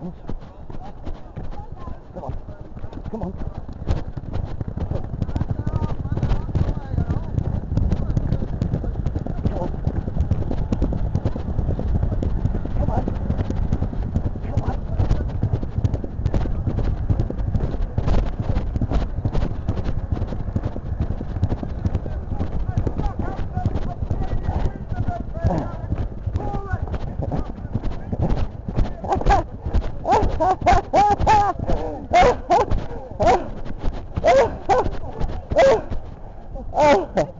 Come on. Come on. Oh!